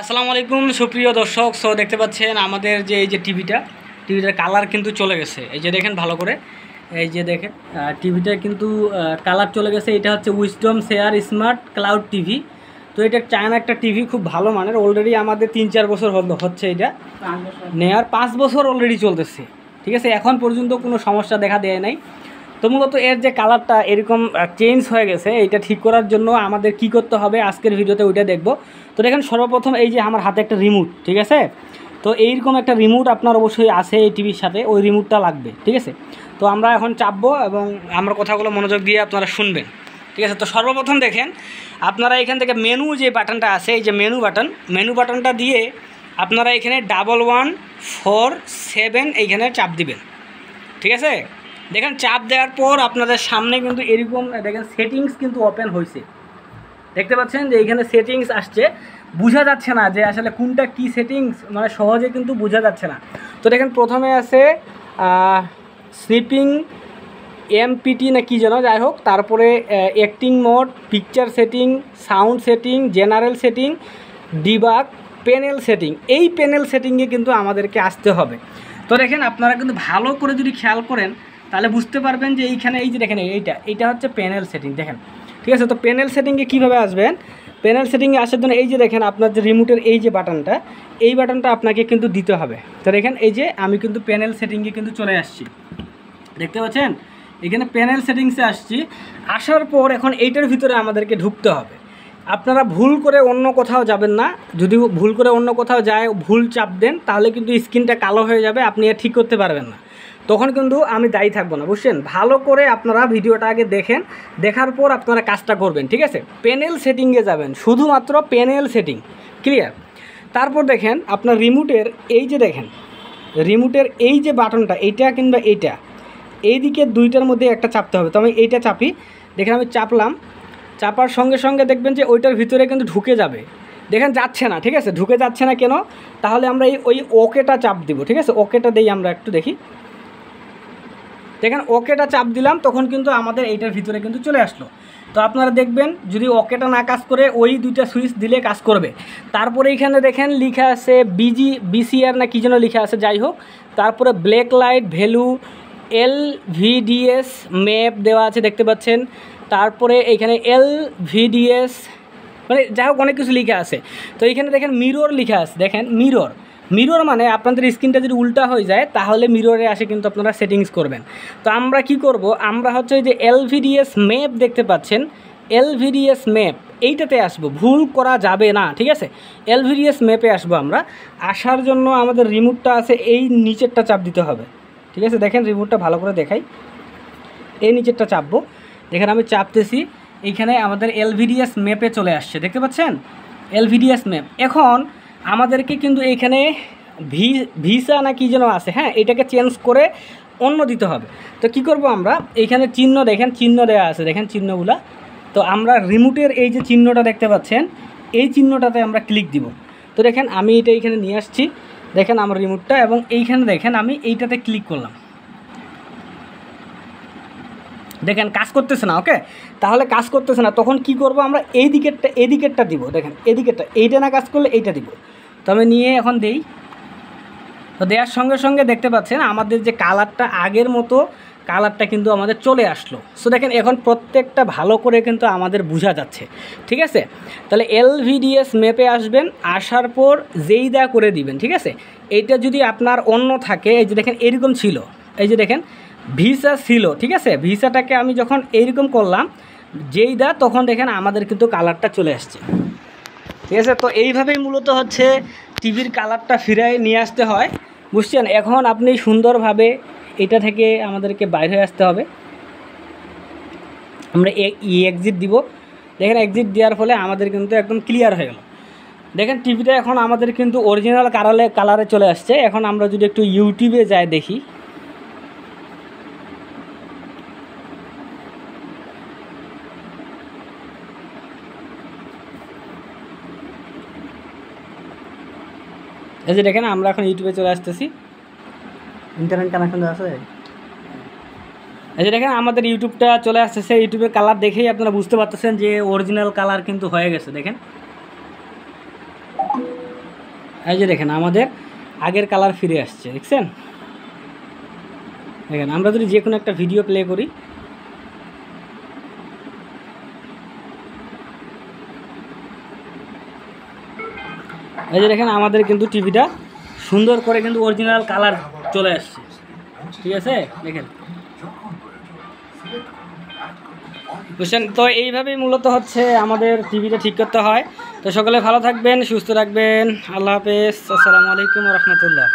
আসসালামু আলাইকুম সুপ্রিয় দর্শক। সো দেখতে পাচ্ছেন আমাদের যে এই যে টিভিটা টিভিটার কালার কিন্তু চলে গেছে। এই যে দেখেন ভালো করে। এই যে দেখেন টিভিটা কিন্তু কালার চলে গেছে। এটা হচ্ছে wisdom share smart cloud TV তো এটা চায়না একটা টিভি খুব ভালো মানের। অলরেডি আমাদের তিন চার বছর হল হচ্ছে এটা। নেয়ার পাঁচ বছর অলরেডি চলতেছে। ঠিক আছে এখন পর্যন্ত কোনো সমস্যা দেখা দেয় নাই। তো মূলত এর যে কালারটা এরকম চেঞ্জ হয়ে গেছে এটা ঠিক করার জন্য আমাদের কি করতে হবে আজকের ভিডিওতে ওইটা দেখব। তো দেখেন, সর্বপ্রথম এই যে আমার হাতে একটা রিমোট ঠিক আছে? তো এইরকম একটা রিমোট আপনার অবশ্যই আছে এই টিভির সাথে, ওই রিমোটটা লাগবে, ঠিক আছে? তো আমরা এখন চাপবো এবং আমার কথাগুলো মনোযোগ দিয়ে আপনারা শুনবেন, ঠিক আছে? তো সর্বপ্রথম দেখেন, আপনারা এখান থেকে মেনু যে বাটনটা আছে, এই যে মেনু বাটন মেনু বাটনটা দিয়ে আপনারা এখানে ডাবল ওয়ান ফোর সেভেন এইখানে চাপ দিবেন, ঠিক আছে? দেখেন, চাপ দেওয়ার পর আপনাদের সামনে কিন্তু এরকম, দেখেন সেটিংস কিন্তু ওপেন হয়েছে। দেখতে পাচ্ছেন যে এখানে সেটিংস আসছে। বোঝা যাচ্ছে না যে আসলে কোনটা কি সেটিংস মানে সহজে কিন্তু বোঝা যাচ্ছে না। তো দেখেন, প্রথমে আছে স্লিপিং এমপিটি না কি যেন, যাই হোক, তারপরে acting mode picture setting sound setting general setting debug panel setting এই প্যানেল সেটিংয়ে কিন্তু আমাদেরকে আসতে হবে। তো দেখেন, আপনারা কিন্তু ভালো করে যদি খেয়াল করেন তাহলে বুঝতে পারবেন যে এইখানে এই যে দেখেন, এইটা এইটা হচ্ছে প্যানেল সেটিং দেখেন। ঠিক আছে, তো প্যানেল সেটিংয়ে কীভাবে আসবেন? প্যানেল সেটিংয়ে আসার জন্য এই যে দেখেন, আপনার যে রিমোটের এই যে বাটনটা, এই বাটনটা আপনাকে কিন্তু দিতে হবে। তো দেখেন, এই যে আমি কিন্তু প্যানেল সেটিংয়ে কিন্তু চলে আসছি। দেখতে পাচ্ছেন? এখানে প্যানেল সেটিংসে আসছি। আসার পর এখন এইটার ভিতরে আমাদেরকে ঢুকতে হবে। আপনারা ভুল করে অন্য কোথাও যাবেন না। যদি ভুল করে অন্য কোথাও যায়, ভুল চাপ দেন, তাহলে কিন্তু স্ক্রিনটা কালো হয়ে যাবে, আপনি আর ঠিক করতে পারবেন না। তখন কিন্তু আমি দায়ী থাকব না, বুঝছেন? ভালো করে আপনারা ভিডিওটা আগে দেখেন, দেখার পর আপনারা কাজটা করবেন, ঠিক আছে? প্যানেল সেটিংয়ে যাবেন, শুধুমাত্র প্যানেল সেটিং ক্লিয়ার তারপর দেখেন, আপনার রিমোটের এই যে দেখেন রিমোটের এই যে বাটনটা, এইটা কিংবা এইটা এই দিকে দুইটার মধ্যে একটা চাপতে হবে। তো আমি এইটা চাপি, দেখেন আমি চাপলাম, চাপার সঙ্গে সঙ্গে দেখবেন যে ওইটার ভিতরে কিন্তু ঢুকে যাবে। দেখেন যাচ্ছে না, ঠিক আছে? ঢুকে যাচ্ছে না কেন? তাহলে আমরা এই, ওই ওকেটা চাপ দিব, ঠিক আছে? ওকেটা দিই আমরা একটু দেখি। দেখেন ওকেটা চাপ দিলাম, তখন কিন্তু আমাদের এইটার ভিতরে কিন্তু চলে আসলো। তো আপনারা দেখবেন, যদি ওকেটা না কাজ করে, ওই দুইটা সুইচ দিলে কাজ করবে। তারপরে এইখানে দেখেন লিখা আছে বিজি বিসিআর না কী যেন লিখা আছে, যাই হোক। তারপরে black light value L VDS map দেওয়া আছে, দেখতে পাচ্ছেন। তারপরে এইখানে এল ভিডিএস মানে যাই হোক, অনেক কিছু লিখা আছে। তো এইখানে দেখেন মিরর লিখা আছে, দেখেন মিরর মিরর মানে আপনাদের স্ক্রিনটা যদি উল্টা হয়ে যায়, তাহলে মিররে আসে কিন্তু আপনারা সেটিংস করবেন। তো আমরা কি করব? আমরা হচ্ছে যে এলভিডিএস ম্যাপ দেখতে পাচ্ছেন। এলভিডিএস ম্যাপ এইটাতে আসব। ভুল করা যাবে না, ঠিক আছে? এলভিডিএস ম্যাপে আসব আমরা। আসার জন্য আমাদের রিমোটটা আছে, এই নিচেরটা চাপ দিতে হবে। ঠিক আছে? দেখেন রিমোটটা ভালো করে দেখাই। এই নিচেরটা চাপবো। দেখেন আমি চাপতেছি। এইখানে আমাদের এলভিডিএস ম্যাপে চলে আসছে, দেখতে পাচ্ছেন? এলভিডিএস ম্যাপ এখন আমাদেরকে কিন্তু এইখানে ভি, ভিসা না কি যেন আছে হ্যাঁ এটাকে চেঞ্জ করে অন্য দিতে হবে। তো কি করব আমরা? এইখানে চিহ্ন দেখেন, চিহ্ন দেওয়া আছে, দেখেন চিহ্নগুলা। তো আমরা রিমোটের এই যে চিহ্নটা দেখতে পাচ্ছেন, এই চিহ্নটাতে আমরা ক্লিক দিব। তো দেখেন, আমি এটা এইখানে নিয়ে আসছি। দেখেন আমার রিমোটটা এবং এইখানে দেখেন, আমি এইটাতে ক্লিক করলাম। দেখেন, কাজ করতেছে না ওকে তাহলে কাজ করতেছে না, তখন কি করব আমরা? এই দিকেরটা এই দিকেরটা দিব, দেখেন, এই দিকেরটা, এইটা না কাজ করলে এইটা দিব। তো আমি নিয়ে এখন দেই। তো দেওয়ার সঙ্গে সঙ্গে দেখতে পাচ্ছেন, আমাদের যে কালারটা আগের মতো, কালারটা কিন্তু আমাদের চলে আসলো। সো দেখেন, এখন প্রত্যেকটা ভালো করে কিন্তু আমাদের বোঝা যাচ্ছে। ঠিক আছে? তাহলে এলভিডিএস ম্যাপে আসবেন, আসার পর যেই দা করে দিবেন, ঠিক আছে? এইটা যদি আপনার অন্য থাকে, এই যে দেখেন, এরকম ছিল। এই যে দেখেন ভিসা ছিল, ঠিক আছে? ভিসাটাকে আমি যখন এইরকম করলাম, যেই দা, তখন দেখেন আমাদের কিন্তু কালারটা চলে আসছে। ঠিক আছে? তো এইভাবেই মূলত হচ্ছে টিভির কালারটা ফিরাই নিয়ে আসতে হয়। বুঝছেন? এখন আপনি সুন্দরভাবে এটা থেকে আমাদেরকে বাইরে আসতে হবে। আমরা এক্সিট দিব। দেখেন এক্সিট দেওয়ার ফলে আমাদের কিন্তু একদম ক্লিয়ার হয়ে গেল। দেখেন টিভিটা এখন আমাদের কিন্তু অরিজিনাল কালারে কালারে চলে আসছে। এখন আমরা যদি একটু ইউটিউবে যাই দেখি। এই যে দেখেন আমরা এখন ইউটিউবে চলে আসতেছি। ইন্টারনেট কানেকশন আছে? এই যে দেখেন আমাদের ইউটিউবটা চলে আসতেছে। ইউটিউবের কালার দেখেই আপনারা বুঝতে পারতেছেন যে অরিজিনাল কালার কিন্তু হয়ে গেছে দেখেন। এই যে দেখেন আমাদের আগের কালার ফিরে আসছে দেখছেন? দেখেন আমরা যদি যে কোনো একটা ভিডিও প্লে করি এই যে দেখেন, আমাদের কিন্তু টিভিটা সুন্দর করে কিন্তু অরিজিনাল কালার চলে আসছে। ঠিক আছে? দেখেন। বুঝছেন? তো এইভাবেই মূলত হচ্ছে আমাদের টিভিটা ঠিক করতে হয়। তো সকলে ভালো থাকবেন, সুস্থ রাখবেন আল্লাহ হাফেজ। আসসালামু আলাইকুম রহমতুল্লাহ।